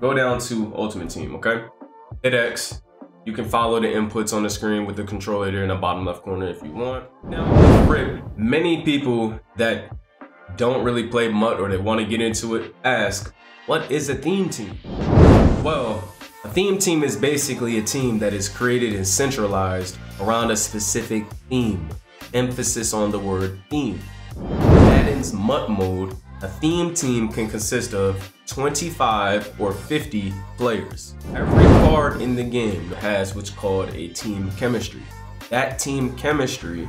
go down to Ultimate Team, okay? Hit X. You can follow the inputs on the screen with the controller there in the bottom left corner if you want. Now, Rip, many people that don't really play MUT or they want to get into it ask, what is a theme team? Well, a theme team is basically a team that is created and centralized around a specific theme. Emphasis on the word theme. Madden's MUT mode, a theme team can consist of 25 or 50 players. Every card in the game has what's called a team chemistry. That team chemistry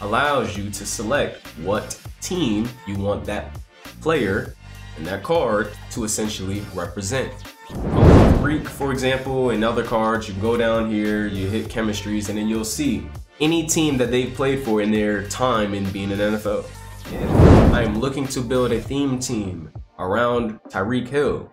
allows you to select what team you want that player and that card to essentially represent. Tyreek, for example, and other cards, you go down here, you hit chemistries, and then you'll see any team that they've played for in their time in being an NFL. I am looking to build a theme team around Tyreek Hill.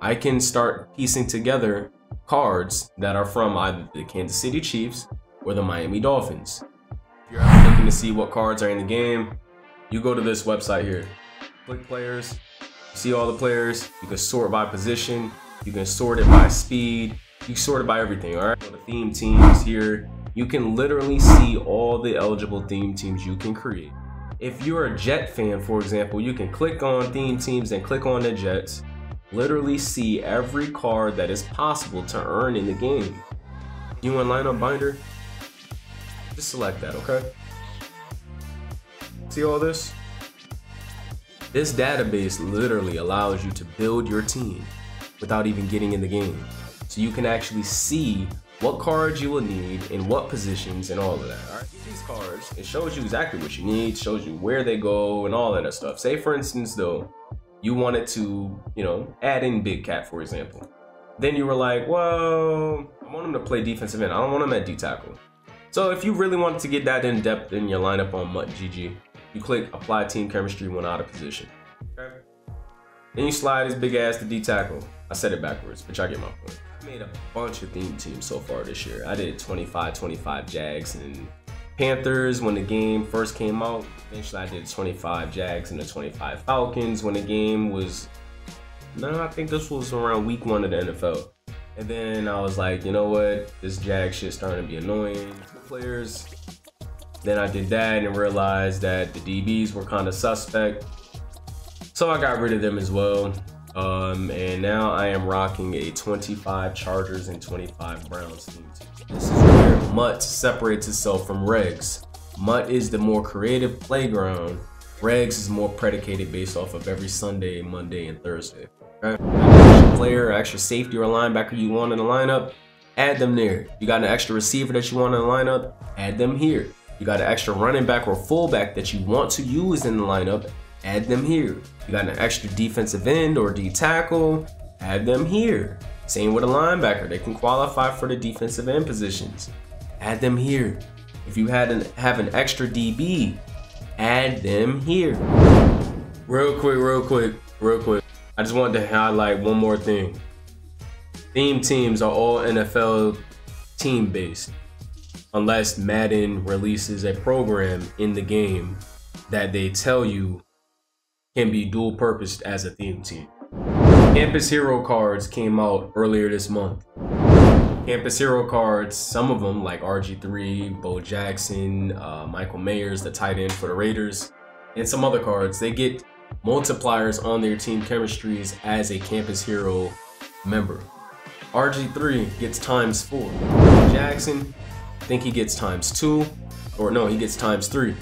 I can start piecing together cards that are from either the Kansas City Chiefs or the Miami Dolphins. If you're looking to see what cards are in the game, you go to this website here. Click players, see all the players, you can sort by position, you can sort it by speed, you sort it by everything, all right? So the theme teams here, you can literally see all the eligible theme teams you can create. If you're a Jet fan, for example, you can click on theme teams and click on the Jets, literally see every card that is possible to earn in the game. You want lineup builder? Just select that, okay? See all this? This database literally allows you to build your team without even getting in the game. So you can actually see what cards you will need in what positions and all of that. All right, these cards, it shows you exactly what you need, shows you where they go and all that stuff. Say for instance though, you wanted to, you know, add in Big Cat for example. Then you were like, well, I want him to play defensive end. I don't want him at D tackle. So if you really wanted to get that in depth in your lineup on MUT GG, you click apply team chemistry when out of position. Okay. Then you slide his big ass to D tackle. I said it backwards, but y'all get my point. Made a bunch of theme teams so far this year. I did 25, 25 Jags and Panthers when the game first came out. Eventually I did 25 Jags and the 25 Falcons when the game was, no, I think this was around week one of the NFL. And then I was like, you know what? This Jag shit starting to be annoying. Players then I did that and realized that the DBs were kind of suspect. So I got rid of them as well. Um, and now I am rocking a 25 Chargers and 25 Browns team. This is where MUT separates itself from Regs. MUT is the more creative playground. Regs is more predicated based off of every Sunday, Monday, and Thursday. Okay? Player, extra safety or linebacker you want in the lineup, add them there. You got an extra receiver that you want in the lineup, add them here. You got an extra running back or fullback that you want to use in the lineup, add them here. You got an extra defensive end or D tackle, add them here. Same with a linebacker, they can qualify for the defensive end positions. Add them here. If you had an, have an extra DB, add them here. Real quick, real quick, real quick. I just wanted to highlight one more thing. Theme teams are all NFL team based unless Madden releases a program in the game that they tell you can be dual purposed as a theme team. Campus Hero cards came out earlier this month. Campus Hero cards, some of them like RG3, Bo Jackson, uh, Michael Mayers, the tight end for the Raiders, and some other cards, they get multipliers on their team chemistries as a Campus Hero member. RG3 gets times four. Jackson think he gets times two, or no, he gets times three.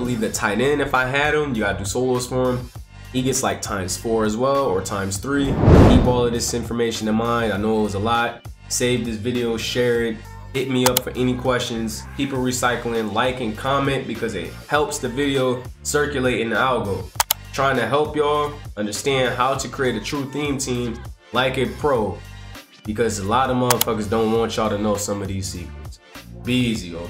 Believe that tight end, if I had him, you gotta do solos for him. He gets like times four as well, or times three. Keep all of this information in mind. I know it was a lot. Save this video, share it, hit me up for any questions. Keep it recycling, like and comment because it helps the video circulate in the algo. Trying to help y'all understand how to create a true theme team like a pro because a lot of motherfuckers don't want y'all to know some of these secrets. Be easy, yo.